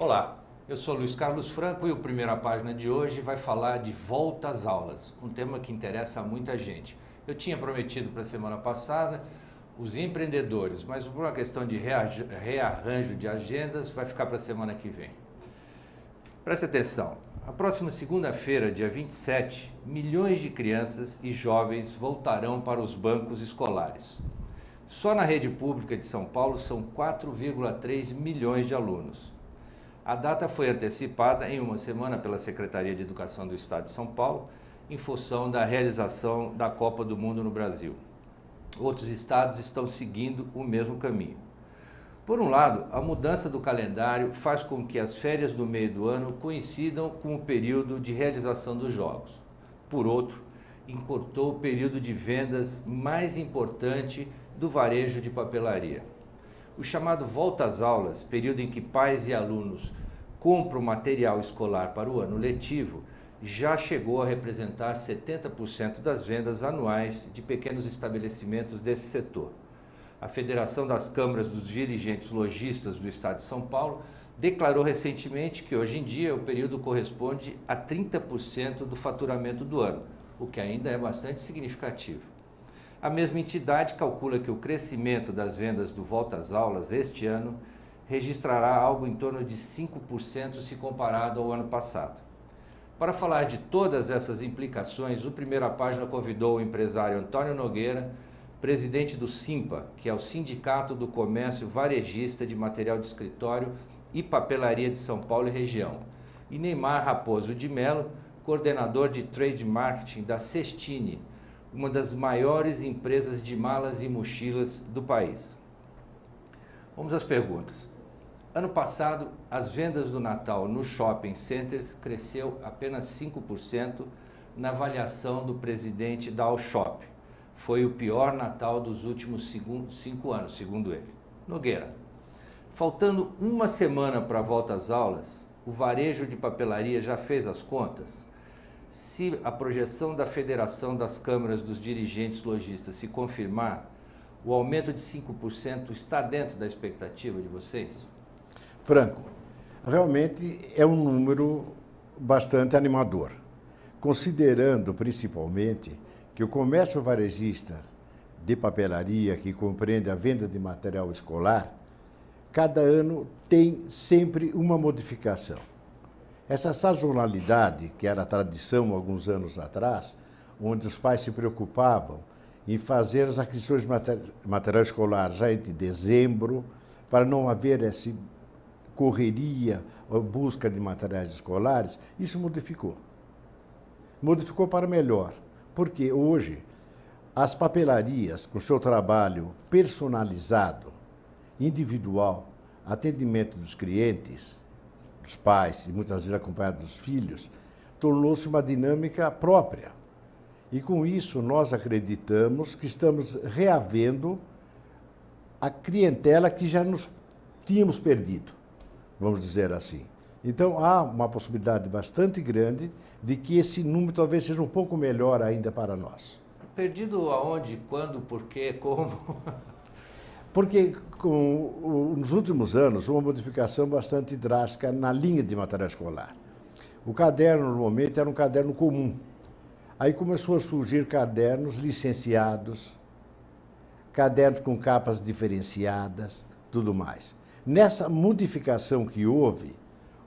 Olá, eu sou Luiz Carlos Franco e o Primeira Página de hoje vai falar de volta às aulas, um tema que interessa a muita gente. Eu tinha prometido para a semana passada os empreendedores, mas por uma questão de rearranjo de agendas, vai ficar para a semana que vem. Preste atenção, a próxima segunda-feira, dia 27, milhões de crianças e jovens voltarão para os bancos escolares. Só na rede pública de São Paulo são 4,3 milhões de alunos. A data foi antecipada em uma semana pela Secretaria de Educação do Estado de São Paulo, em função da realização da Copa do Mundo no Brasil. Outros estados estão seguindo o mesmo caminho. Por um lado, a mudança do calendário faz com que as férias do meio do ano coincidam com o período de realização dos jogos. Por outro, encurtou o período de vendas mais importante do varejo de papelaria. O chamado volta às aulas, período em que pais e alunos compram material escolar para o ano letivo, já chegou a representar 70% das vendas anuais de pequenos estabelecimentos desse setor. A Federação das Câmaras dos Dirigentes Logistas do Estado de São Paulo declarou recentemente que hoje em dia o período corresponde a 30% do faturamento do ano, o que ainda é bastante significativo. A mesma entidade calcula que o crescimento das vendas do Volta às Aulas este ano registrará algo em torno de 5% se comparado ao ano passado. Para falar de todas essas implicações, o Primeira Página convidou o empresário Antônio Nogueira, presidente do SIMPA, que é o Sindicato do Comércio Varejista de Material de Escritório e Papelaria de São Paulo e região, e Neymar Raposo de Mello, coordenador de Trade Marketing da Cestine, uma das maiores empresas de malas e mochilas do país. Vamos às perguntas. Ano passado, as vendas do Natal nos shopping centers cresceu apenas 5% na avaliação do presidente da Allshop. Foi o pior Natal dos últimos cinco anos, segundo ele. Nogueira, faltando uma semana para a volta às aulas, o varejo de papelaria já fez as contas? Se a projeção da Federação das Câmaras dos Dirigentes Logistas se confirmar, o aumento de 5% está dentro da expectativa de vocês? Franco, realmente é um número bastante animador, considerando principalmente que o comércio varejista de papelaria, que compreende a venda de material escolar, cada ano tem sempre uma modificação. Essa sazonalidade, que era tradição alguns anos atrás, onde os pais se preocupavam em fazer as aquisições de material escolar já entre dezembro, para não haver essa correria, busca de materiais escolares, isso modificou. Modificou para melhor, porque hoje as papelarias, com seu trabalho personalizado, individual, atendimento dos clientes, dos pais e muitas vezes acompanhado dos filhos, tornou-se uma dinâmica própria. E com isso nós acreditamos que estamos reavendo a clientela que já nos tínhamos perdido, vamos dizer assim. Então há uma possibilidade bastante grande de que esse número talvez seja um pouco melhor ainda para nós. Perdido aonde, quando, por quê, como? Porque com, nos últimos anos, uma modificação bastante drástica na linha de material escolar. O caderno, normalmente, era um caderno comum. Aí começou a surgir cadernos licenciados, cadernos com capas diferenciadas, tudo mais. Nessa modificação que houve,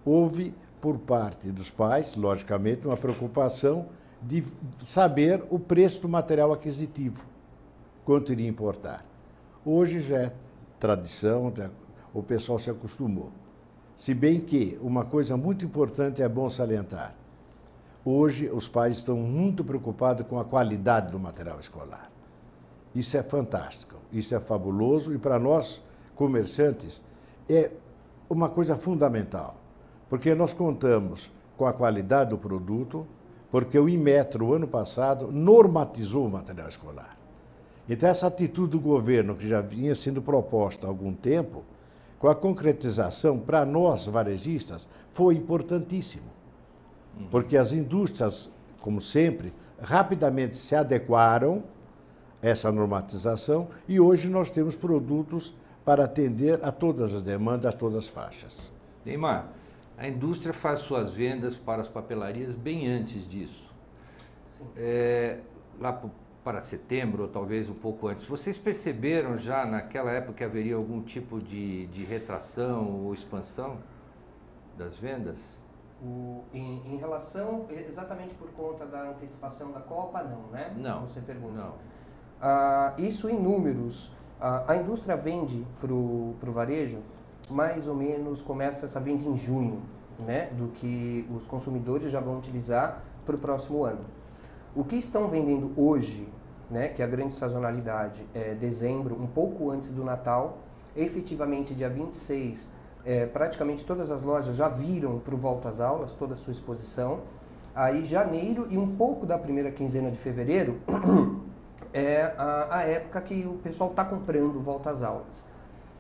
houve por parte dos pais, logicamente, uma preocupação de saber o preço do material aquisitivo, quanto iria importar. Hoje já é tradição, o pessoal se acostumou. Se bem que uma coisa muito importante é bom salientar. Hoje os pais estão muito preocupados com a qualidade do material escolar. Isso é fantástico, isso é fabuloso e para nós, comerciantes, é uma coisa fundamental, porque nós contamos com a qualidade do produto, porque o Inmetro, ano passado, normatizou o material escolar. Então, essa atitude do governo, que já vinha sendo proposta há algum tempo, com a concretização, para nós varejistas, foi importantíssimo. Uhum. Porque as indústrias, como sempre, rapidamente se adequaram a essa normatização e hoje nós temos produtos para atender a todas as demandas, a todas as faixas. Neymar, A indústria faz suas vendas para as papelarias bem antes disso. É, lá para setembro, ou talvez um pouco antes. Vocês perceberam já naquela época que haveria algum tipo de, de retração ou expansão das vendas? O, em, em, relação, exatamente por conta da antecipação da Copa, não, né? Não. Você pergunta. Não. Ah, isso em números. Ah, a indústria vende para o varejo, mais ou menos começa essa venda em junho, né? Do que os consumidores já vão utilizar para o próximo ano. O que estão vendendo hoje, né, que é a grande sazonalidade, é dezembro, um pouco antes do Natal, efetivamente dia 26, é, praticamente todas as lojas já viram para o Volta às Aulas, toda a sua exposição. Aí janeiro e um pouco da primeira quinzena de fevereiro é a, a época que o pessoal está comprando Volta às Aulas.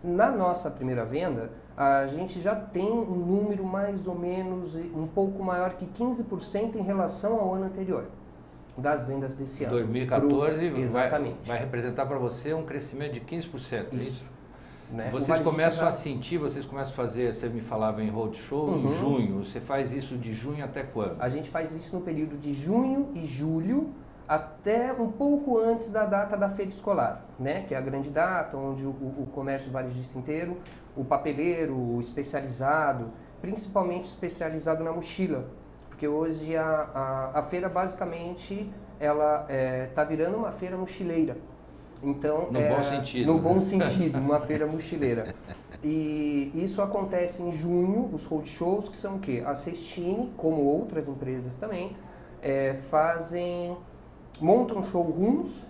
Na nossa primeira venda, a gente já tem um número mais ou menos um pouco maior que 15% em relação ao ano anterior das vendas desse ano. 2014 Pro, exatamente. vai, vai representar para você um crescimento de 15%. Isso. É isso? Né? Vocês começam a sentir, vocês começam a fazer, você me falava em roadshow uhum. em junho, você faz isso de junho até quando? A gente faz isso no período de junho e julho, até um pouco antes da data da feira escolar, né? que é a grande data, onde o, o comércio varejista inteiro, o papeleiro, o especializado, principalmente especializado na mochila, porque hoje a, a, a feira basicamente ela está é, tá virando uma feira mochileira. Então, no é, bom sentido. No bom sentido, uma feira mochileira. E isso acontece em junho, os roadshows, que são o quê? A Cestine, como outras empresas também, é, fazem, montam showrooms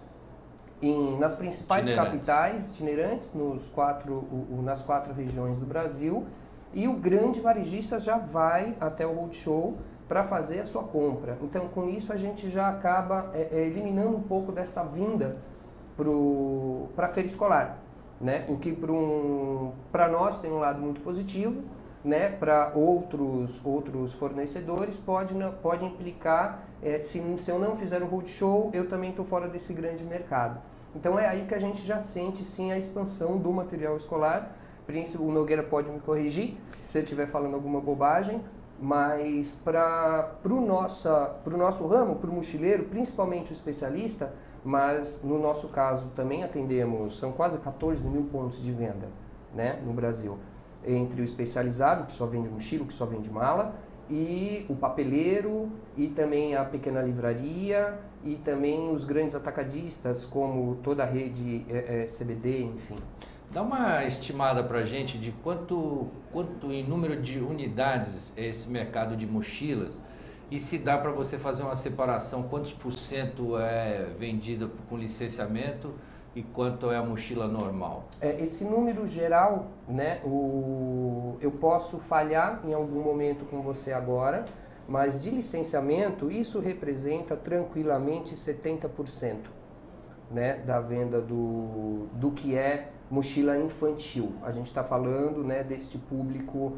em, nas principais itinerantes. capitais itinerantes, nos quatro, o, o, nas quatro regiões do Brasil, e o grande varejista já vai até o roadshow para fazer a sua compra. Então, com isso, a gente já acaba é, é, eliminando um pouco dessa vinda para a feira escolar. Né? O que para um, nós tem um lado muito positivo, né? para outros, outros fornecedores pode, pode implicar, é, se, se eu não fizer um roadshow, eu também estou fora desse grande mercado. Então é aí que a gente já sente sim a expansão do material escolar. O Nogueira pode me corrigir se eu estiver falando alguma bobagem, mas para o nosso ramo, para o mochileiro, principalmente o especialista, mas no nosso caso também atendemos, são quase 14 mil pontos de venda né, no Brasil. Entre o especializado, que só vende mochila, que só vende mala, e o papeleiro, e também a pequena livraria, e também os grandes atacadistas, como toda a rede é, é, CBD, enfim. Dá uma estimada para a gente de quanto, quanto em número de unidades é esse mercado de mochilas e se dá para você fazer uma separação, quantos por cento é vendida com licenciamento e quanto é a mochila normal? É, esse número geral, né, o, eu posso falhar em algum momento com você agora, mas de licenciamento isso representa tranquilamente 70% né, da venda do, do que é mochila infantil. A gente está falando né, deste público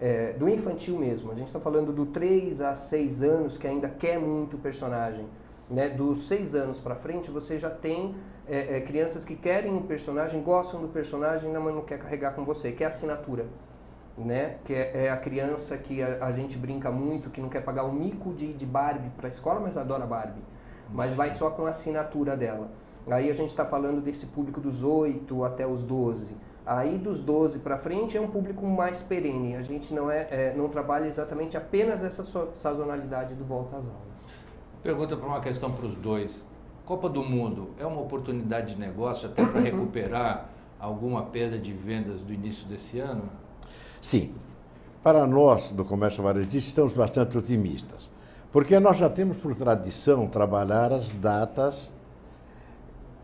é, do infantil mesmo. A gente está falando do 3 a 6 anos que ainda quer muito personagem. Né? Dos 6 anos para frente você já tem é, é, crianças que querem o personagem, gostam do personagem, mas não quer carregar com você, quer assinatura. Né? Que é, é a criança que a, a, gente brinca muito, que não quer pagar o mico de, de Barbie para a escola, mas adora Barbie. Mas vai só com a assinatura dela. Aí a gente está falando desse público dos 8 até os 12. Aí dos 12 para frente é um público mais perene. A gente não, é, é não trabalha exatamente apenas essa sazonalidade do volta às aulas. Pergunta para uma questão para os dois. Copa do Mundo é uma oportunidade de negócio até para recuperar alguma perda de vendas do início desse ano? Sim. Para nós, do comércio varejista, estamos bastante otimistas. Porque nós já temos por tradição trabalhar as datas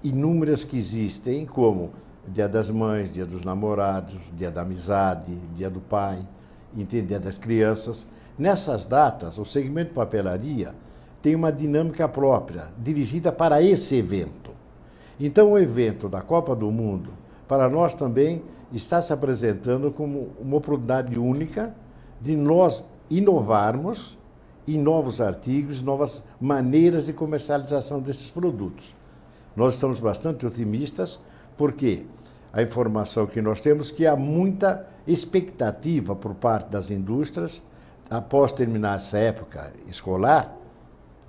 inúmeras que existem, como Dia das Mães, Dia dos Namorados, Dia da Amizade, Dia do Pai, Dia das Crianças. Nessas datas, o segmento papelaria tem uma dinâmica própria, dirigida para esse evento. Então, o evento da Copa do Mundo, para nós também, está se apresentando como uma oportunidade única de nós inovarmos em novos artigos, novas maneiras de comercialização desses produtos. Nós estamos bastante otimistas, porque a informação que nós temos que há muita expectativa por parte das indústrias após terminar essa época escolar,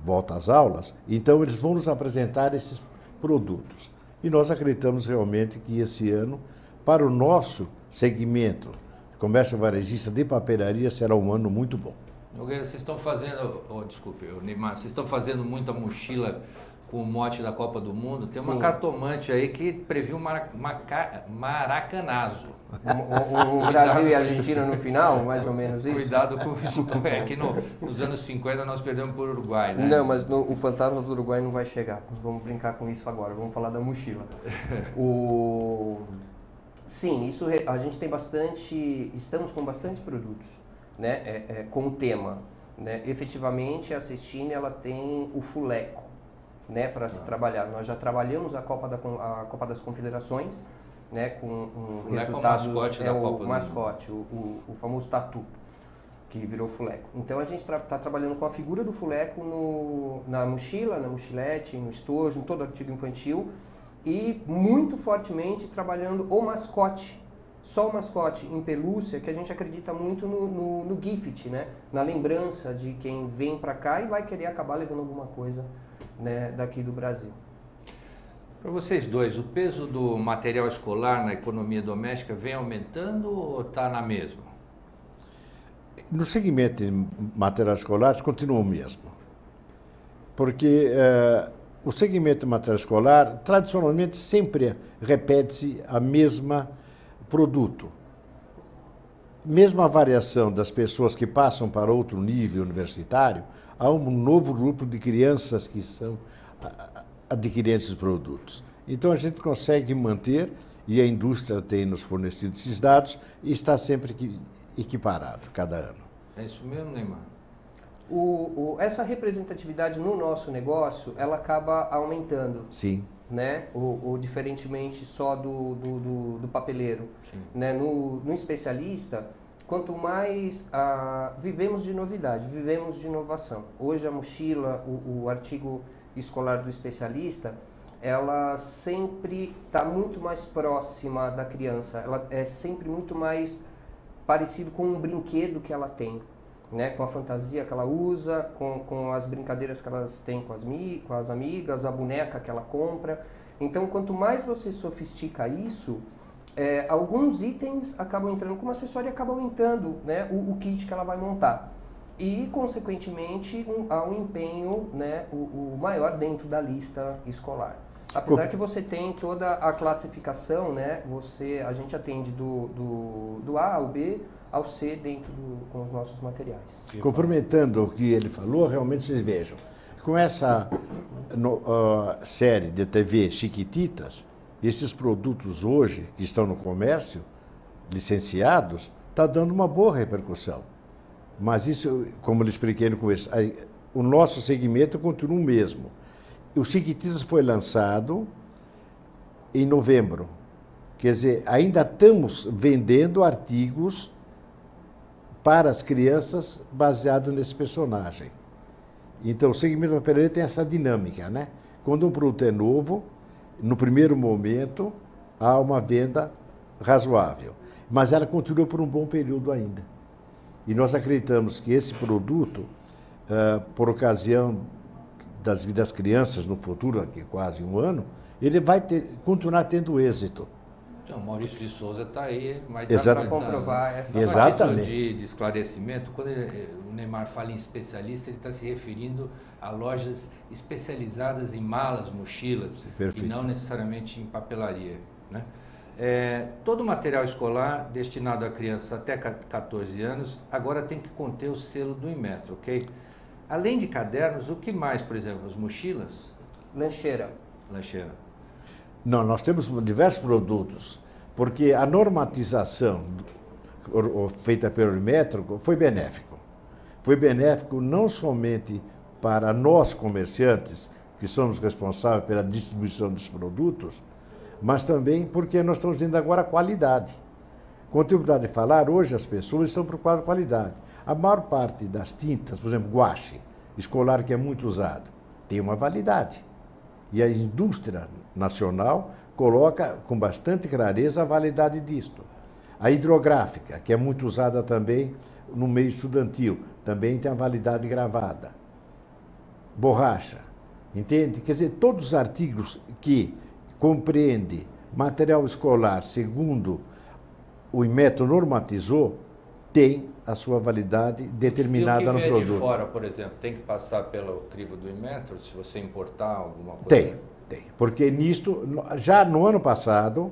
volta às aulas, então eles vão nos apresentar esses produtos. E nós acreditamos realmente que esse ano, para o nosso segmento, comércio varejista de papelaria, será um ano muito bom. Nogueira, vocês estão fazendo, oh, desculpe, Neymar, vocês estão fazendo muita mochila com o mote da Copa do Mundo. Tem Sim. uma cartomante aí que previu marac maracanazo. O, o, o Brasil e a Argentina no final, mais ou menos isso? Cuidado com isso. É que no, nos anos 50 nós perdemos por Uruguai, né? Não, mas no, o fantasma do Uruguai não vai chegar. Vamos brincar com isso agora. Vamos falar da mochila. o... Sim, isso a gente tem bastante, estamos com bastante produtos, né, é, é, com o tema, né. Efetivamente a Cestine ela tem o fuleco, né, para se ah. trabalhar. Nós já trabalhamos a Copa, da, a Copa das Confederações, né, com um resultados é o mascote, é o, mascote o, o, o, famoso tatu que virou fuleco. Então a gente está tra trabalhando com a figura do fuleco no, na mochila, na mochilete, no estojo, em todo artigo infantil e muito fortemente trabalhando o mascote, só o mascote em pelúcia, que a gente acredita muito no, no, no gift, né? na lembrança de quem vem para cá e vai querer acabar levando alguma coisa né, daqui do Brasil. Para vocês dois, o peso do material escolar na economia doméstica vem aumentando ou está na mesma? No segmento de material escolar continua o mesmo. Porque uh, o segmento de material escolar, tradicionalmente, sempre repete-se a mesma produto. Mesmo a variação das pessoas que passam para outro nível universitário, há um novo grupo de crianças que são adquirir esses produtos. Então a gente consegue manter, e a indústria tem nos fornecido esses dados, e está sempre equiparado cada ano. É isso mesmo, Neymar? O, o, essa representatividade no nosso negócio, ela acaba aumentando. Sim. Né? O, o diferentemente só do, do, do, do papeleiro. Sim. Né? No, no especialista, quanto mais ah, vivemos de novidade, vivemos de inovação. Hoje a mochila, o, o artigo escolar do especialista, ela sempre está muito mais próxima da criança, ela é sempre muito mais parecido com um brinquedo que ela tem, né? com a fantasia que ela usa, com, com as brincadeiras que elas têm com as, com as amigas, a boneca que ela compra. Então, quanto mais você sofistica isso, é, alguns itens acabam entrando como acessório e acabam aumentando né, o, o kit que ela vai montar e, consequentemente, um, há um empenho né, o, o, maior dentro da lista escolar. Apesar que você tem toda a classificação, né, você, a gente atende do, do, do A ao B ao C dentro do, com os nossos materiais. Complementando o que ele falou, realmente vocês vejam, com essa no, uh, série de TV Chiquititas, esses produtos hoje que estão no comércio, licenciados, está dando uma boa repercussão. Mas isso, como eu expliquei no começo, o nosso segmento continua o mesmo. O Chiquititas foi lançado em novembro. Quer dizer, ainda estamos vendendo artigos para as crianças baseados nesse personagem. Então, o segmento papelaria tem essa dinâmica, né? Quando um produto é novo, no primeiro momento, há uma venda razoável. Mas ela continua por um bom período ainda. E nós acreditamos que esse produto, uh, por ocasião das vidas crianças no futuro, aqui quase um ano, ele vai ter, continuar tendo êxito. Então, Maurício de Souza está aí, mas para comprovar essa Exatamente. De, de esclarecimento, quando ele, o Neymar fala em especialista, ele está se referindo a lojas especializadas em malas, mochilas, Perfeito. e não necessariamente em papelaria. Né? É, todo material escolar destinado a crianças até 14 anos agora tem que conter o selo do Inmetro, ok? Além de cadernos, o que mais, por exemplo, as mochilas? Lancheira. Lancheira. Não, nós temos diversos produtos, porque a normatização feita pelo Inmetro foi benéfico. Foi benéfico não somente para nós comerciantes, que somos responsáveis pela distribuição dos produtos, mas também porque nós estamos vendo agora a qualidade. Com a de falar, hoje as pessoas estão a qualidade. A maior parte das tintas, por exemplo, guache, escolar que é muito usado, tem uma validade. E a indústria nacional coloca com bastante clareza a validade disto. A hidrográfica, que é muito usada também no meio estudantil, também tem a validade gravada. Borracha, entende? Quer dizer, todos os artigos que compreendem material escolar segundo o IMETO normatizou, tem a sua validade determinada e o que no produto. de fora, por exemplo, tem que passar pelo crivo do Inmetro se você importar alguma coisa? Tem, tem. Porque nisto, já no ano passado,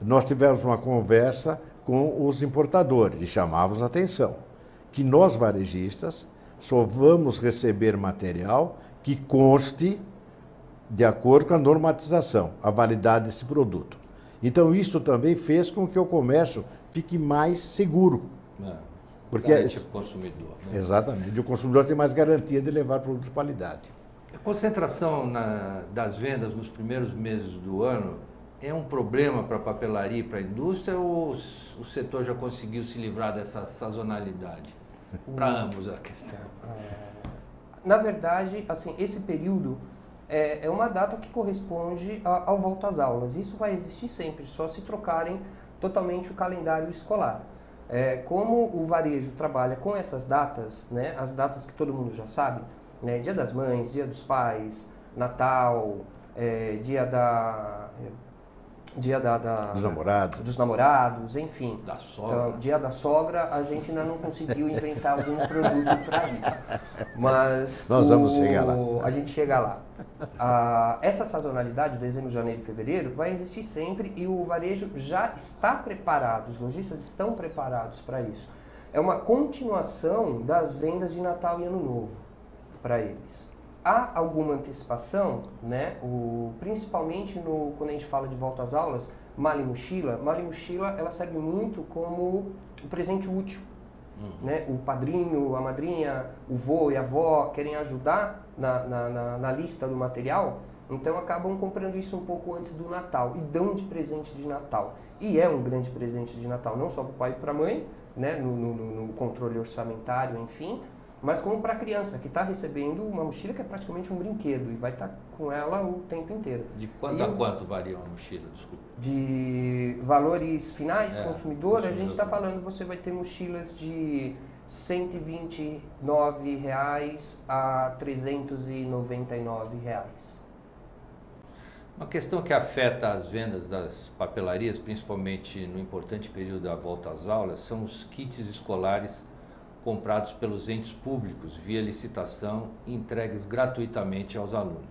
nós tivemos uma conversa com os importadores e chamávamos a atenção que nós varejistas só vamos receber material que conste de acordo com a normatização, a validade desse produto. Então isso também fez com que o comércio fique mais seguro. É. Porque é, tipo consumidor. Né? Exatamente. O consumidor tem mais garantia de levar produto de qualidade. A concentração na, das vendas nos primeiros meses do ano é um problema para a papelaria e para a indústria ou o setor já conseguiu se livrar dessa sazonalidade? Para ambos a questão. Na verdade, assim, esse período é, é uma data que corresponde a, ao volta às aulas. Isso vai existir sempre, só se trocarem totalmente o calendário escolar. É, como o varejo trabalha com essas datas, né, as datas que todo mundo já sabe, né, Dia das Mães, Dia dos Pais, Natal, é, Dia da dia da, da, dos namorados, dos namorados, enfim. Da sogra. Então, dia da sogra, a gente ainda não conseguiu inventar algum produto para isso. Mas nós o, vamos chegar lá. A gente chega lá. Ah, essa sazonalidade, dezembro, janeiro e fevereiro, vai existir sempre e o varejo já está preparado, os lojistas estão preparados para isso. É uma continuação das vendas de Natal e Ano Novo para eles há alguma antecipação, né? O, principalmente no, quando a gente fala de volta às aulas, mala e mochila. Mala e mochila ela serve muito como o presente útil. Uhum. Né? O padrinho, a madrinha, o vô e a avó querem ajudar na, na, na, na lista do material, então acabam comprando isso um pouco antes do Natal e dão de presente de Natal. E é um grande presente de Natal, não só para o pai e para a mãe, né? no, no, no controle orçamentário, enfim, mas como para a criança que está recebendo uma mochila que é praticamente um brinquedo e vai estar tá com ela o tempo inteiro. De quanto e a quanto varia uma mochila? Desculpa. De valores finais, é, consumidor, consumidor, a gente está falando você vai ter mochilas de 129 reais a 399 reais. Uma questão que afeta as vendas das papelarias, principalmente no importante período da volta às aulas, são os kits escolares comprados pelos entes públicos via licitação e entregues gratuitamente aos alunos.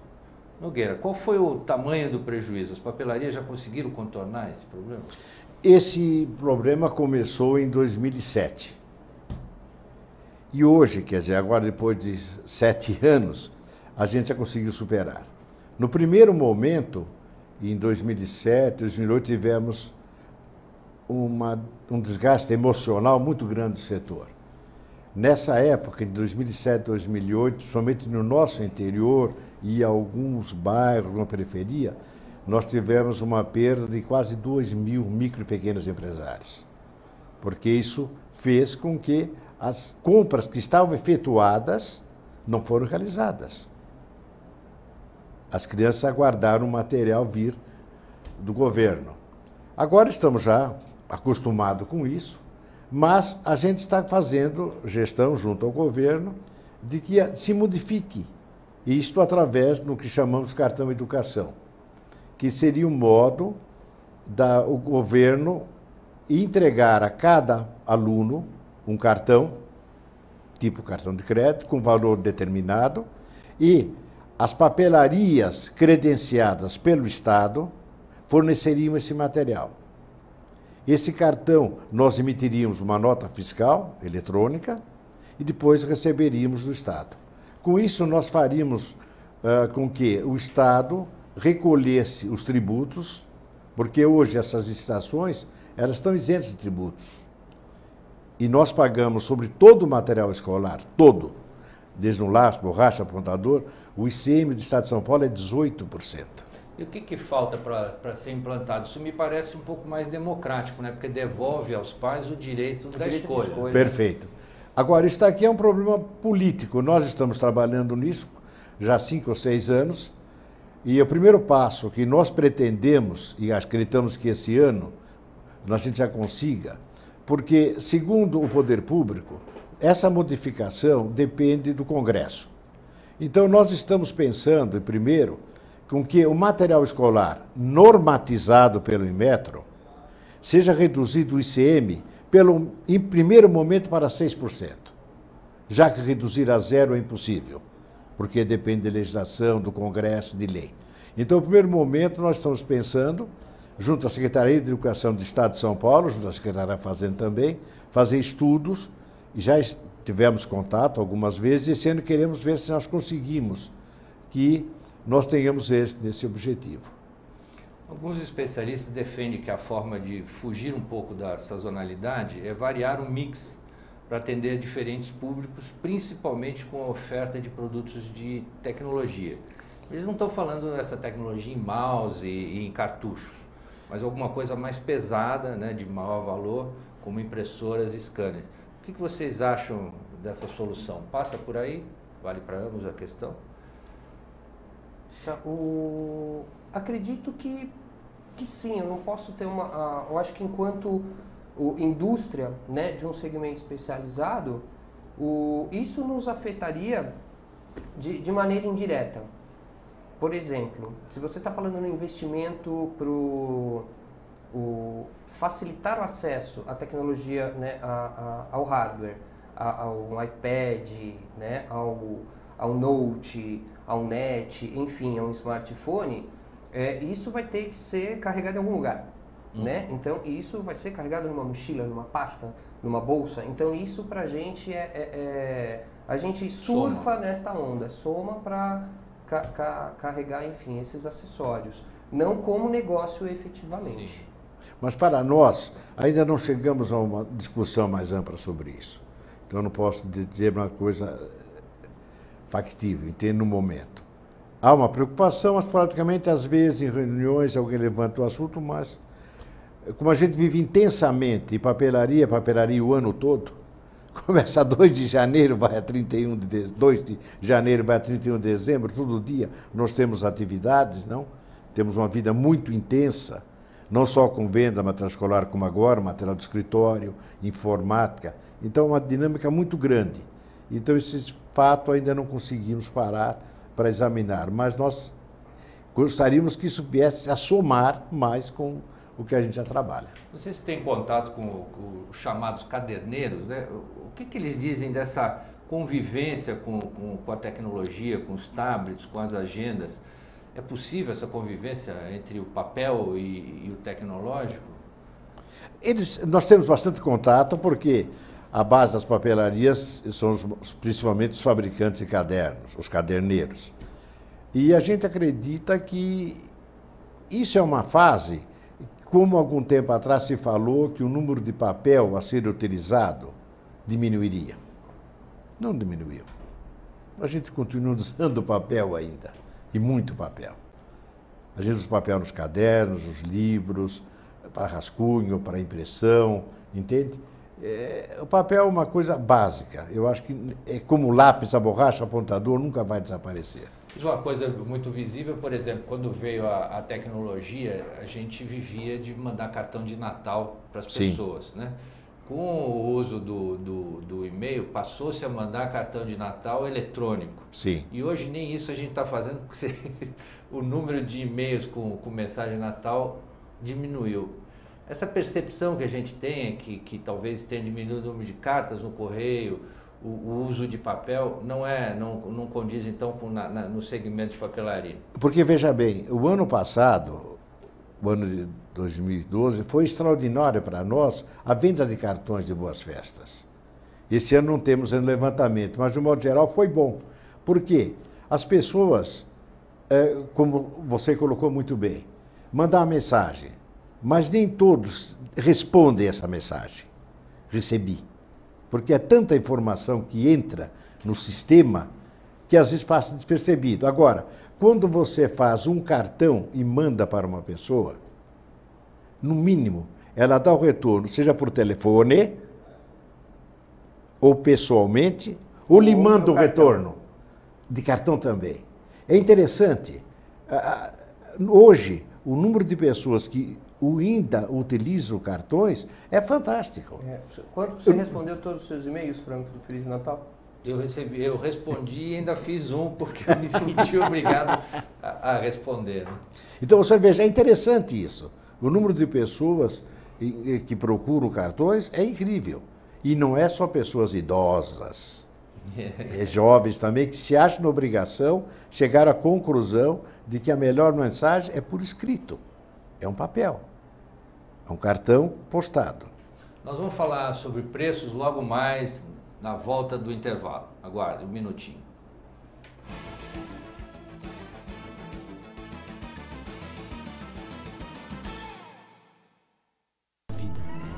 Nogueira, qual foi o tamanho do prejuízo? As papelarias já conseguiram contornar esse problema? Esse problema começou em 2007. E hoje, quer dizer, agora depois de sete anos, a gente já conseguiu superar. No primeiro momento, em 2007, 2008, tivemos uma, um desgaste emocional muito grande do setor. Nessa época, em 2007, 2008, somente no nosso interior e alguns bairros na periferia, nós tivemos uma perda de quase 2 mil micro e pequenos empresários. Porque isso fez com que as compras que estavam efetuadas não foram realizadas. As crianças aguardaram o material vir do governo. Agora estamos já acostumados com isso, mas a gente está fazendo gestão junto ao governo de que se modifique isto através do que chamamos cartão educação, que seria um modo da o governo entregar a cada aluno um cartão, tipo cartão de crédito, com valor determinado, e as papelarias credenciadas pelo Estado forneceriam esse material. Esse cartão nós emitiríamos uma nota fiscal eletrônica e depois receberíamos do Estado. Com isso, nós faríamos uh, com que o Estado recolhesse os tributos, porque hoje essas licitações elas estão isentas de tributos. E nós pagamos sobre todo o material escolar, todo, desde um lápis, borracha, apontador, o ICM do Estado de São Paulo é 18%. E o que, que falta para ser implantado? Isso me parece um pouco mais democrático, né? porque devolve aos pais o direito, o da direito escolha. escolha. Perfeito. Agora, isso aqui é um problema político. Nós estamos trabalhando nisso já há cinco ou seis anos E o primeiro passo que nós pretendemos, e acreditamos que esse ano a gente já consiga, porque, segundo o poder público, essa modificação depende do Congresso. Então, nós estamos pensando, primeiro, com que o material escolar normatizado pelo Inmetro seja reduzido o ICM, pelo, em primeiro momento, para 6%, já que reduzir a zero é impossível porque depende de legislação, do Congresso, de lei. Então, no primeiro momento, nós estamos pensando, junto à Secretaria de Educação do Estado de São Paulo, junto à Secretaria da Fazenda também, fazer estudos, e já tivemos contato algumas vezes, e esse ano queremos ver se nós conseguimos que nós tenhamos êxito nesse objetivo. Alguns especialistas defendem que a forma de fugir um pouco da sazonalidade é variar o mix para atender diferentes públicos, principalmente com a oferta de produtos de tecnologia. Eles não estão falando dessa tecnologia em mouse e em cartuchos, mas alguma coisa mais pesada, né, de maior valor, como impressoras e scanner. O que vocês acham dessa solução? Passa por aí? Vale para ambos a questão? Tá, o... Acredito que, que sim, eu não posso ter uma. Uh, eu acho que enquanto o, indústria né, de um segmento especializado, o, isso nos afetaria de, de maneira indireta. Por exemplo, se você está falando no investimento para o facilitar o acesso à tecnologia, né, a, a, ao hardware, a, ao iPad, né, ao, ao Note, ao Net, enfim, a um smartphone, é, isso vai ter que ser carregado em algum lugar. Hum. Né? Então, isso vai ser carregado numa mochila, numa pasta, numa bolsa. Então, isso para a gente é, é, é, A gente surfa soma. nesta onda, soma para ca ca carregar, enfim, esses acessórios. Não como negócio efetivamente. Sim. Mas para nós, ainda não chegamos a uma discussão mais ampla sobre isso. Então, eu não posso dizer uma coisa factível, entendo no momento. Há uma preocupação, mas praticamente às vezes em reuniões alguém levanta o assunto, mas como a gente vive intensamente papelaria, papelaria o ano todo, começa 2 de janeiro, vai a 31 de, 2 de janeiro, vai a 31 de dezembro, todo dia nós temos atividades, não? Temos uma vida muito intensa, não só com venda material escolar como agora, material de escritório, informática. Então, é uma dinâmica muito grande. Então, esse fato ainda não conseguimos parar para examinar, mas nós gostaríamos que isso viesse a somar mais com o que a gente já trabalha. Vocês têm contato com, os chamados caderneiros, né? O que, que eles dizem dessa convivência com, com, com, a tecnologia, com os tablets, com as agendas? É possível essa convivência entre o papel e, e o tecnológico? Eles, nós temos bastante contato porque a base das papelarias são os, principalmente os fabricantes de cadernos, os caderneiros. E a gente acredita que isso é uma fase como algum tempo atrás se falou que o número de papel a ser utilizado diminuiria. Não diminuiu. A gente continua usando papel ainda, e muito papel. A gente usa papel nos cadernos, nos livros, para rascunho, para impressão, entende? É, o papel é uma coisa básica. Eu acho que é como lápis, a borracha, o apontador, nunca vai desaparecer. Uma coisa muito visível, por exemplo, quando veio a, a tecnologia, a gente vivia de mandar cartão de Natal para as pessoas, né? Com o uso do, do, do e-mail, passou-se a mandar cartão de Natal eletrônico. Sim. E hoje nem isso a gente está fazendo, porque o número de e-mails com, com mensagem Natal diminuiu. Essa percepção que a gente tem é que, que talvez tenha diminuído o número de cartas no correio, o, o, uso de papel não é não, não condiz então com na, na, no segmento de papelaria? Porque veja bem, o ano passado, o ano de 2012, foi extraordinário para nós a venda de cartões de boas festas. Esse ano não temos um levantamento, mas de modo geral foi bom. Por quê? As pessoas, é, como você colocou muito bem, mandam uma mensagem, mas nem todos respondem essa mensagem. Recebi porque é tanta informação que entra no sistema que às vezes passa despercebido. Agora, quando você faz um cartão e manda para uma pessoa, no mínimo, ela dá o retorno, seja por telefone, ou pessoalmente, ou lhe manda o retorno de cartão também. É interessante. Hoje, o número de pessoas que ainda utilizam cartões é fantástico. É. Quanto você respondeu todos os seus e-mails, Franco, do Feliz Natal? Eu, recebi, eu respondi e ainda fiz um, porque eu me senti obrigado a, a responder. Né? Então, você veja, é interessante isso. O número de pessoas que procuram cartões é incrível. E não é só pessoas idosas. É jovens também que se acham na obrigação, chegaram à conclusão de que a melhor mensagem é por escrito. É um papel. É um cartão postado. Nós vamos falar sobre preços logo mais na volta do intervalo. Aguarde um minutinho.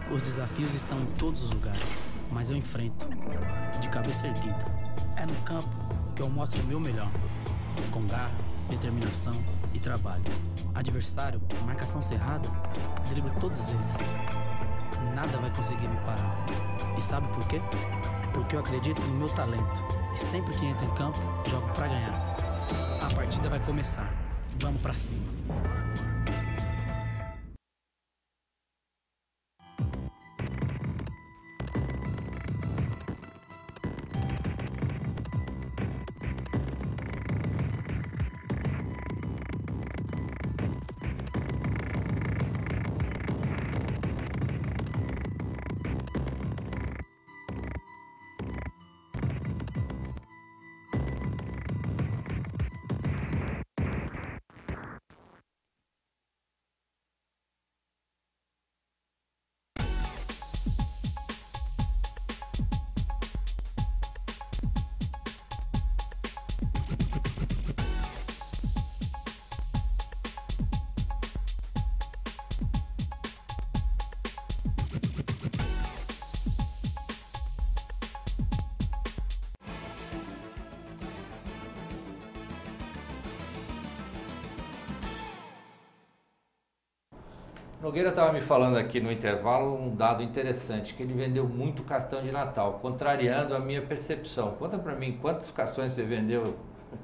Os desafios estão em todos os lugares, mas eu enfrento, de cabeça erguida. É no campo que eu mostro o meu melhor, com garra, determinação e trabalho. Adversário, marcação cerrada, driblo todos eles. Nada vai conseguir me parar. E sabe por quê? Porque eu acredito no meu talento. E sempre que entro em campo, jogo para ganhar. A partida vai começar. Vamos para cima. Nogueira estava me falando aqui no intervalo um dado interessante, que ele vendeu muito cartão de Natal, contrariando a minha percepção. Conta para mim, quantos cartões você vendeu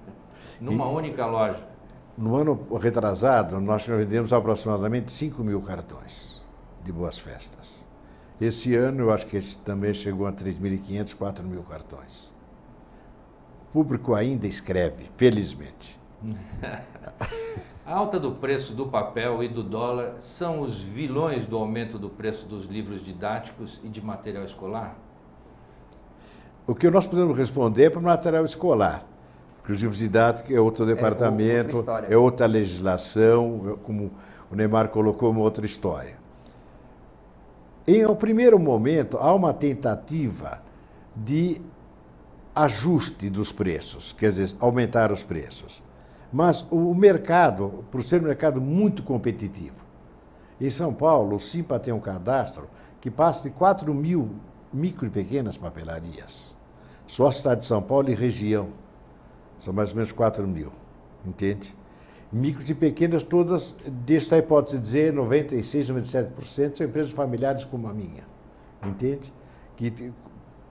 numa e, única loja? No ano retrasado, nós vendemos aproximadamente 5 mil cartões de boas festas. Esse ano, eu acho que também chegou a 3.500, 4 mil cartões. O público ainda escreve, felizmente. A alta do preço do papel e do dólar são os vilões do aumento do preço dos livros didáticos e de material escolar? O que nós podemos responder é para o material escolar. Porque os livros didáticos é outro departamento, é outra, é outra legislação, como o Neymar colocou, uma outra história. Em um primeiro momento, há uma tentativa de ajuste dos preços, quer dizer, aumentar os preços. Mas o mercado, por ser um mercado muito competitivo, em São Paulo, o Simpa tem um cadastro que passa de 4 mil micro e pequenas papelarias. Só a cidade de São Paulo e região. São mais ou menos 4 mil. Entende? Micros e pequenas, todas, desta hipótese de dizer, 96, 97% são empresas familiares como a minha. Entende? Que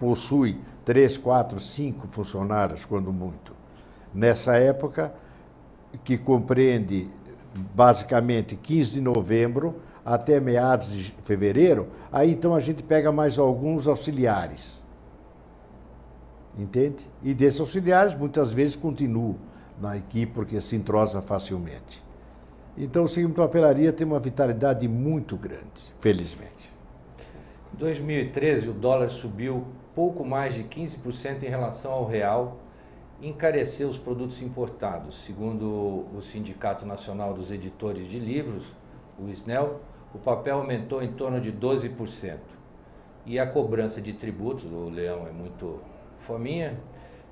possui 3, 4, 5 funcionários, quando muito. Nessa época, que compreende basicamente 15 de novembro até meados de fevereiro, aí então a gente pega mais alguns auxiliares. Entende? E desses auxiliares, muitas vezes continuam na equipe porque se entrosa facilmente. Então, o segmento de papelaria tem uma vitalidade muito grande, felizmente. Em 2013, o dólar subiu pouco mais de 15% em relação ao real encarecer os produtos importados. Segundo o Sindicato Nacional dos Editores de Livros, o SNEL, o papel aumentou em torno de 12%. E a cobrança de tributos, o leão é muito fominha,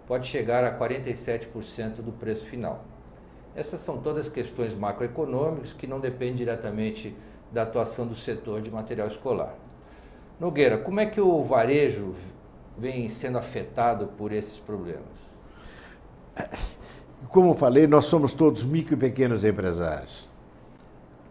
pode chegar a 47% do preço final. Essas são todas questões macroeconômicas que não dependem diretamente da atuação do setor de material escolar. Nogueira, como é que o varejo vem sendo afetado por esses problemas? Como falei, nós somos todos micro e pequenos empresários.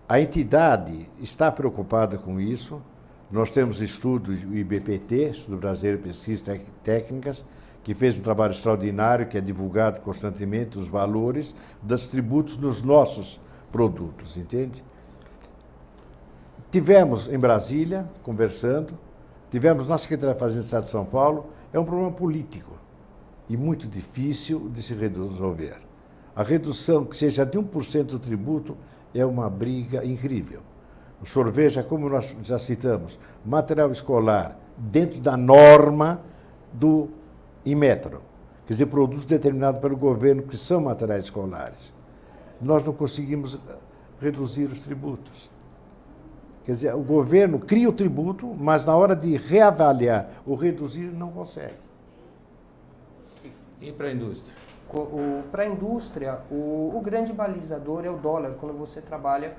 A entidade está preocupada com isso. Nós temos estudos, o IBPT, Estudo Brasileiro Pesquisas Técnicas, que fez um trabalho extraordinário, que é divulgado constantemente os valores dos tributos nos nossos produtos, entende? Tivemos em Brasília, conversando, tivemos na Secretaria de Fazenda do Estado de São Paulo, é um problema político e muito difícil de se resolver. A redução que seja de 1% do tributo é uma briga incrível. O senhor veja, como nós já citamos, material escolar dentro da norma do Inmetro, quer dizer, produtos determinados pelo governo que são materiais escolares. Nós não conseguimos reduzir os tributos. Quer dizer, o governo cria o tributo, mas na hora de reavaliar ou reduzir, não consegue. E para a indústria? Para a indústria, o, o grande balizador é o dólar, quando você trabalha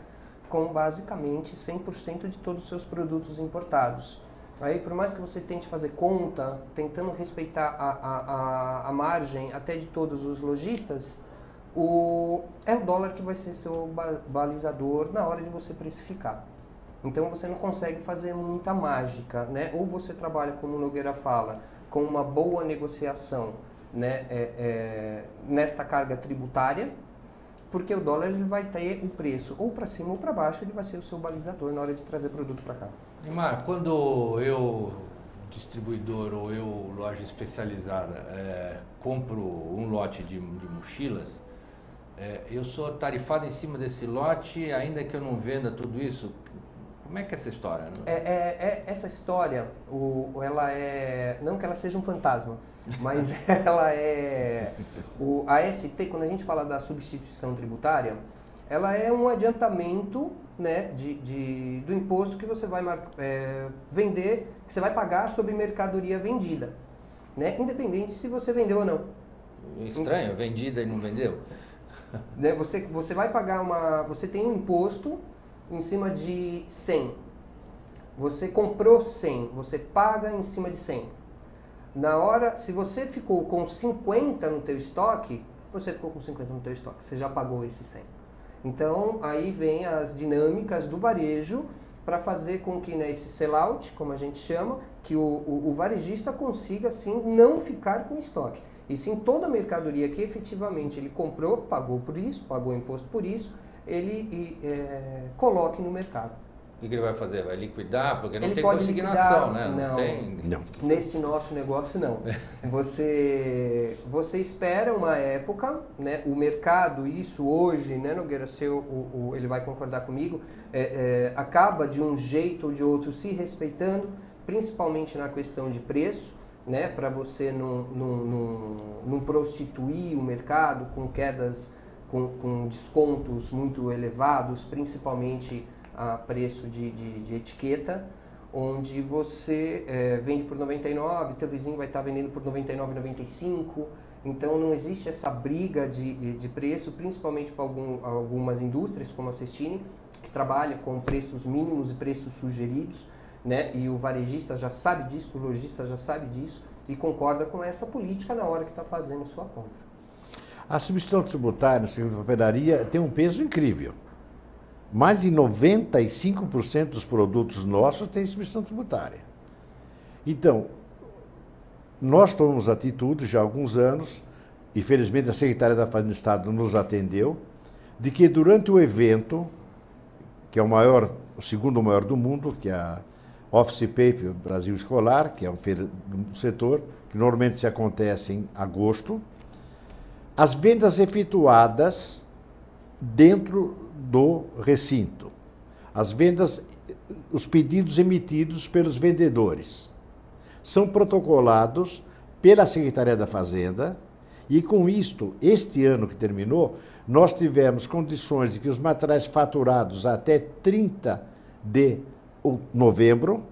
com basicamente 100% de todos os seus produtos importados. Aí, por mais que você tente fazer conta, tentando respeitar a, a, a, a margem até de todos os lojistas, o, é o dólar que vai ser seu balizador na hora de você precificar. Então você não consegue fazer muita mágica, né? Ou você trabalha, como o Nogueira fala, com uma boa negociação né, é, é, nesta carga tributária, porque o dólar ele vai ter o preço ou para cima ou para baixo, ele vai ser o seu balizador na hora de trazer produto para cá. Neymar, quando eu, distribuidor ou eu, loja especializada, é, compro um lote de, de mochilas, é, eu sou tarifado em cima desse lote, ainda que eu não venda tudo isso, como é que é essa história? Né? É, é, é, essa história, o, ela é. Não que ela seja um fantasma, mas ela é. O, a ST, quando a gente fala da substituição tributária, ela é um adiantamento né, de, de do imposto que você vai é, vender, que você vai pagar sobre mercadoria vendida. Né, independente se você vendeu ou não. Estranho, vendida e não vendeu. Né, você, você vai pagar uma. Você tem um imposto em cima de 100. Você comprou 100, você paga em cima de 100. Na hora, se você ficou com 50 no teu estoque, você ficou com 50 no teu estoque, você já pagou esse 100. Então, aí vem as dinâmicas do varejo para fazer com que né, esse sellout, como a gente chama, que o, o, o varejista consiga sim não ficar com estoque. E sim toda a mercadoria que efetivamente ele comprou, pagou por isso, pagou imposto por isso, ele é, coloque no mercado. O que ele vai fazer? Vai liquidar? Porque não ele tem consignação, liquidar, né? Não, não, tem... não. Nesse nosso negócio, não. você, você espera uma época, né? o mercado, isso hoje, né, Nogueira, seu, o, o, ele vai concordar comigo, é, é, acaba de um jeito ou de outro se respeitando, principalmente na questão de preço, né? para você não, não, não, não prostituir o mercado com quedas com, com descontos muito elevados, principalmente a preço de, de, de etiqueta, onde você é, vende por 99, teu vizinho vai estar vendendo por 99,95. Então não existe essa briga de, de preço, principalmente para algum, algumas indústrias como a Cestine, que trabalha com preços mínimos e preços sugeridos, né? E o varejista já sabe disso, o lojista já sabe disso e concorda com essa política na hora que está fazendo sua compra. A substituição tributária na segunda papelaria tem um peso incrível. Mais de 95% dos produtos nossos têm substituição tributária. Então, nós tomamos atitude já há alguns anos, e felizmente a Secretaria da Fazenda do Estado nos atendeu, de que durante o evento, que é o maior, o segundo maior do mundo, que é a Office Paper Brasil Escolar, que é um setor que normalmente se acontece em agosto, as vendas efetuadas dentro do recinto, as vendas, os pedidos emitidos pelos vendedores, são protocolados pela Secretaria da Fazenda e com isto, este ano que terminou, nós tivemos condições de que os materiais faturados até 30 de novembro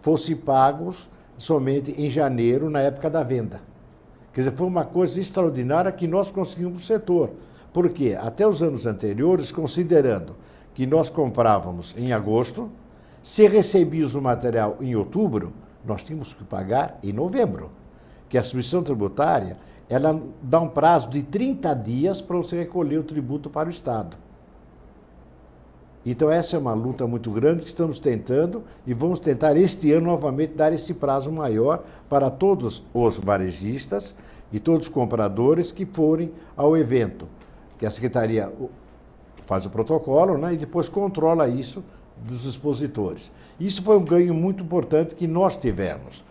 fossem pagos somente em janeiro, na época da venda. Quer dizer, foi uma coisa extraordinária que nós conseguimos no setor. Porque até os anos anteriores, considerando que nós comprávamos em agosto, se recebíamos o material em outubro, nós tínhamos que pagar em novembro. Que a submissão tributária, ela dá um prazo de 30 dias para você recolher o tributo para o Estado. Então, essa é uma luta muito grande que estamos tentando e vamos tentar este ano novamente dar esse prazo maior para todos os varejistas e todos os compradores que forem ao evento, que a Secretaria faz o protocolo né, e depois controla isso dos expositores. Isso foi um ganho muito importante que nós tivemos,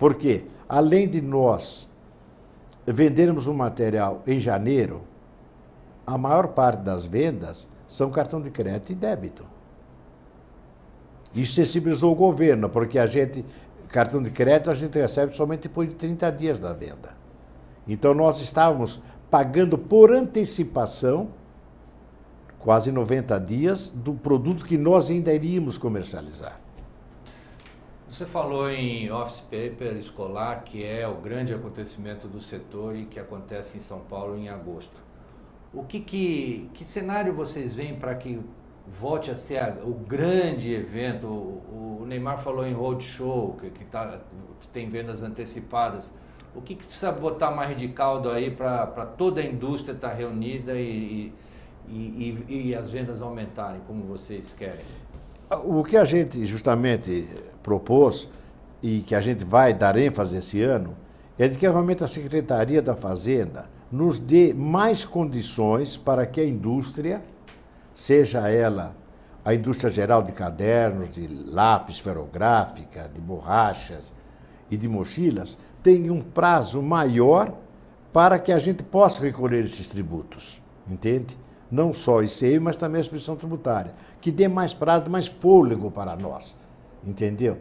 porque além de nós vendermos um material em janeiro, a maior parte das vendas são cartão de crédito e débito. Isso sensibilizou o governo, porque a gente, cartão de crédito, a gente recebe somente depois de 30 dias da venda. Então nós estávamos pagando por antecipação, quase 90 dias, do produto que nós ainda iríamos comercializar. Você falou em office paper escolar, que é o grande acontecimento do setor e que acontece em São Paulo em agosto. O que, que, que cenário vocês veem para que volte a ser a, o grande evento? O, o, Neymar falou em roadshow, que, que, tá, que tem vendas antecipadas. O que, que precisa botar mais de caldo aí para toda a indústria estar tá reunida e, e, e, e as vendas aumentarem, como vocês querem? O que a gente justamente propôs e que a gente vai dar ênfase esse ano é de que realmente a Secretaria da Fazenda nos dê mais condições para que a indústria, seja ela a indústria geral de cadernos, de lápis ferográfica, de borrachas e de mochilas, tenha um prazo maior para que a gente possa recolher esses tributos, entende? Não só ICI, mas também a expressão tributária, que dê mais prazo, mais fôlego para nós, entendeu?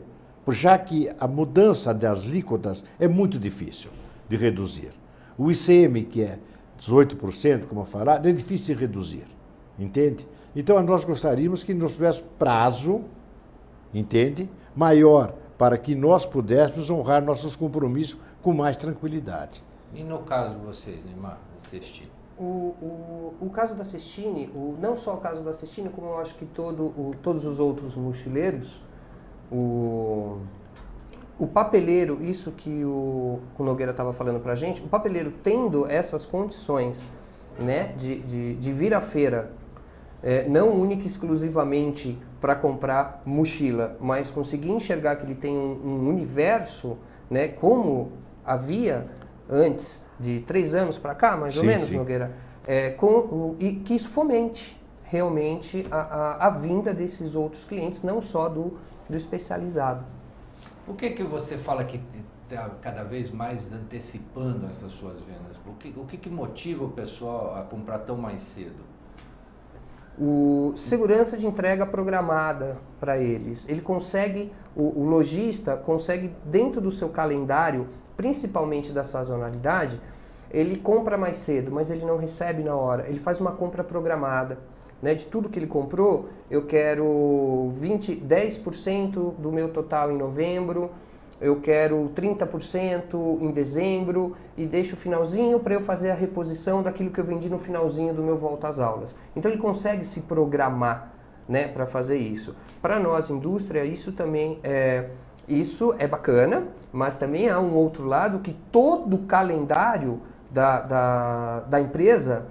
Já que a mudança das alíquotas é muito difícil de reduzir. O ICM, que é 18%, como eu falar, é difícil de reduzir, entende? Então, nós gostaríamos que nós tivesse prazo, entende? Maior, para que nós pudéssemos honrar nossos compromissos com mais tranquilidade. E no caso de vocês, Neymar, Cestine? O, o, o caso da Cestine, o, não só o caso da Cestine, como eu acho que todo, o, todos os outros mochileiros, o, o papeleiro, isso que o, o Nogueira estava falando para a gente, o papeleiro tendo essas condições né, de, de, de vir à feira, é, não única e exclusivamente para comprar mochila, mas conseguir enxergar que ele tem um, um universo, né, como havia antes de três anos para cá, mais sim, ou menos, sim. Nogueira, é, com, e que isso fomente realmente a, a, a vinda desses outros clientes, não só do, do especializado. Por que, que você fala que está cada vez mais antecipando essas suas vendas? O que, o que, que motiva o pessoal a comprar tão mais cedo? O segurança de entrega programada para eles. Ele consegue, o, o lojista consegue, dentro do seu calendário, principalmente da sazonalidade, ele compra mais cedo, mas ele não recebe na hora. Ele faz uma compra programada né, de tudo que ele comprou, eu quero 20, 10% do meu total em novembro, eu quero 30% em dezembro e deixo o finalzinho para eu fazer a reposição daquilo que eu vendi no finalzinho do meu volta às aulas. Então ele consegue se programar, né, para fazer isso. Para nós indústria isso também é isso é bacana, mas também há um outro lado que todo o calendário da, da, da empresa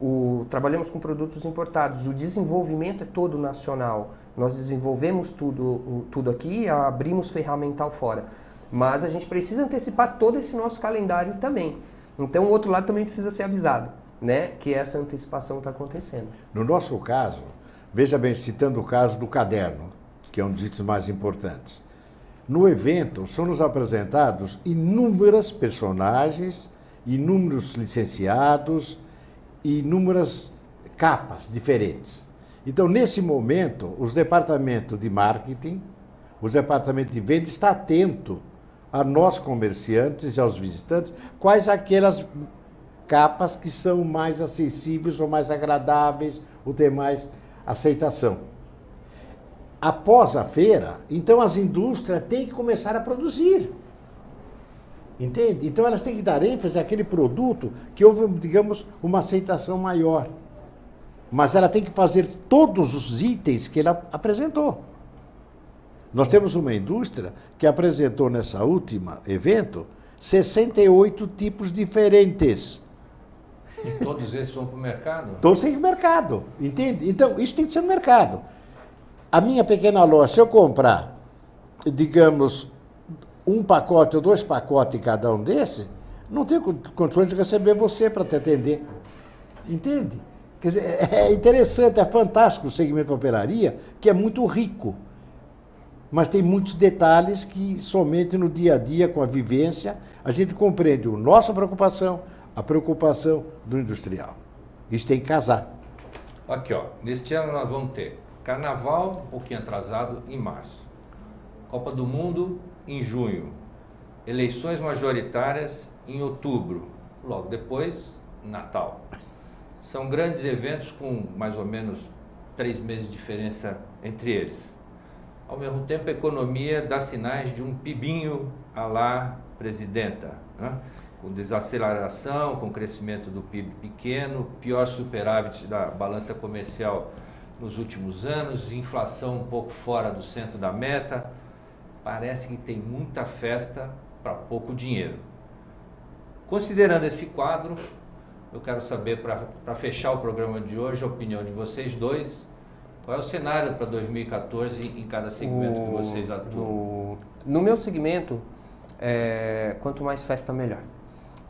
o, trabalhamos com produtos importados, o desenvolvimento é todo nacional. Nós desenvolvemos tudo, tudo aqui abrimos ferramental fora. Mas a gente precisa antecipar todo esse nosso calendário também. Então o outro lado também precisa ser avisado, né? Que essa antecipação está acontecendo. No nosso caso, veja bem, citando o caso do caderno, que é um dos itens mais importantes. No evento são nos apresentados inúmeras personagens, inúmeros licenciados, inúmeras capas diferentes. Então, nesse momento, os departamentos de marketing, os departamentos de venda está atento a nós comerciantes e aos visitantes quais aquelas capas que são mais acessíveis ou mais agradáveis ou têm mais aceitação. Após a feira, então as indústrias têm que começar a produzir. Entende? Então elas têm que dar ênfase àquele produto que houve, digamos, uma aceitação maior. Mas ela tem que fazer todos os itens que ela apresentou. Nós temos uma indústria que apresentou nessa última evento 68 tipos diferentes. E todos esses vão para o mercado? Todos têm mercado, entende? Então, isso tem que ser no mercado. A minha pequena loja, se eu comprar, digamos, um pacote ou dois pacotes cada um desses, não tenho condições de receber você para te atender. Entende? Quer dizer, é interessante, é fantástico o segmento papelaria, que é muito rico. Mas tem muitos detalhes que somente no dia a dia, com a vivência, a gente compreende a nossa preocupação, a preocupação do industrial. Isso tem que casar. Aqui, ó, neste ano nós vamos ter Carnaval, um pouquinho atrasado, em março. Copa do Mundo, em junho. Eleições majoritárias, em outubro. Logo depois, Natal. São grandes eventos com mais ou menos três meses de diferença entre eles. Ao mesmo tempo, a economia dá sinais de um pibinho a lá presidenta, né? com desaceleração, com crescimento do PIB pequeno, pior superávit da balança comercial nos últimos anos, inflação um pouco fora do centro da meta. Parece que tem muita festa para pouco dinheiro. Considerando esse quadro, eu quero saber, para fechar o programa de hoje, a opinião de vocês dois. Qual é o cenário para 2014 em cada segmento o, que vocês atuam? No, no meu segmento, é, quanto mais festa, melhor.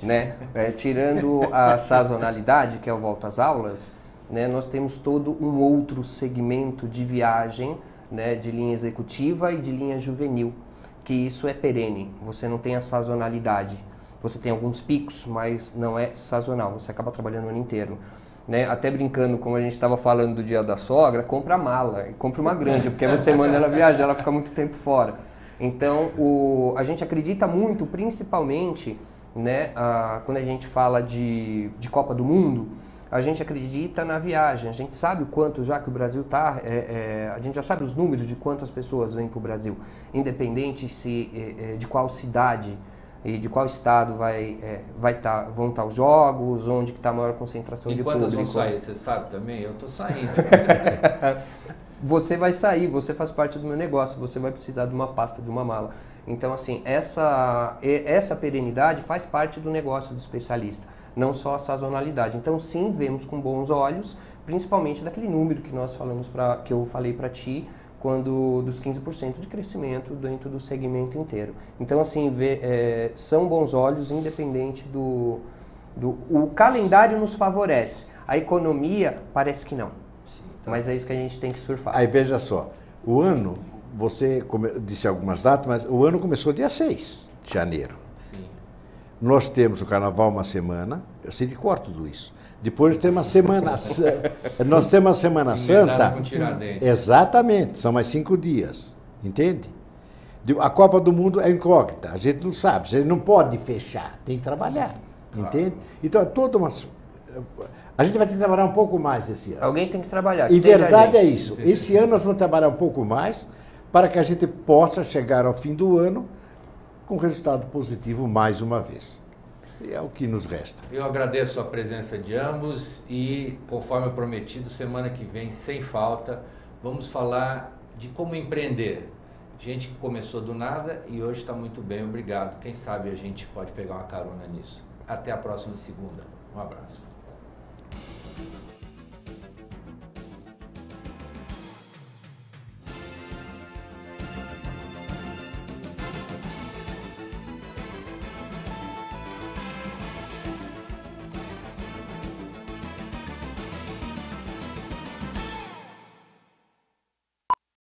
Né? É, tirando a sazonalidade, que é o volta às aulas, né, nós temos todo um outro segmento de viagem, né, de linha executiva e de linha juvenil, que isso é perene, você não tem a sazonalidade. Você tem alguns picos, mas não é sazonal, você acaba trabalhando o ano inteiro. Né? Até brincando, como a gente estava falando do dia da sogra, compra mala, compra uma grande, porque você manda ela viajar, ela fica muito tempo fora. Então, o, a gente acredita muito, principalmente, né, a, quando a gente fala de, de Copa do Mundo, a gente acredita na viagem, a gente sabe o quanto já que o Brasil está, é, é, a gente já sabe os números de quantas pessoas vêm para o Brasil, independente se, é, é, de qual cidade e de qual estado vai, é, vai tá, vão estar tá os jogos, onde que está a maior concentração e de público. E quantas vão sair, você sabe também? Eu estou saindo. você vai sair, você faz parte do meu negócio, você vai precisar de uma pasta, de uma mala. Então, assim, essa, essa perenidade faz parte do negócio do especialista não só a sazonalidade. Então, sim, vemos com bons olhos, principalmente daquele número que nós falamos para que eu falei para ti, quando dos 15% de crescimento dentro do segmento inteiro. Então, assim, vê, é, são bons olhos, independente do, do... O calendário nos favorece, a economia parece que não. Sim, então... Mas é isso que a gente tem que surfar. Aí, veja só, o ano, você disse algumas datas, mas o ano começou dia 6 de janeiro. Nós temos o carnaval uma semana, eu sei de cor tudo isso. Depois temos a semana, nós temos a Semana Santa. Exatamente, são mais cinco dias, entende? A Copa do Mundo é incógnita, a gente não sabe, a gente não pode fechar, tem que trabalhar, entende? Então é toda uma. A gente vai ter que trabalhar um pouco mais esse ano. Alguém tem que trabalhar. E verdade é isso. Esse ano nós vamos trabalhar um pouco mais para que a gente possa chegar ao fim do ano com resultado positivo mais uma vez. É o que nos resta. Eu agradeço a presença de ambos e, conforme prometido, semana que vem, sem falta, vamos falar de como empreender. Gente que começou do nada e hoje está muito bem, obrigado. Quem sabe a gente pode pegar uma carona nisso. Até a próxima segunda. Um abraço.